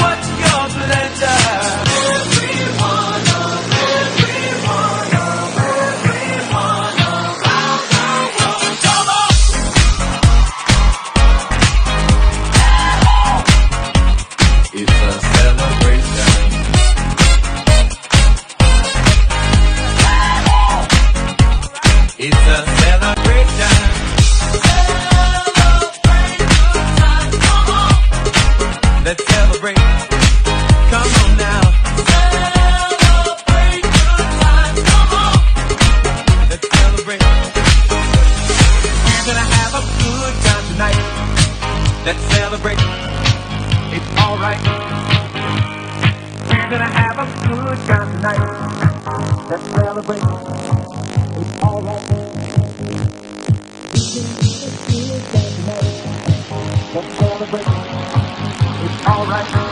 What's your pleasure? Let's celebrate. It's alright. We're gonna have a good time tonight. Let's celebrate. It's alright. Let's celebrate. It's alright.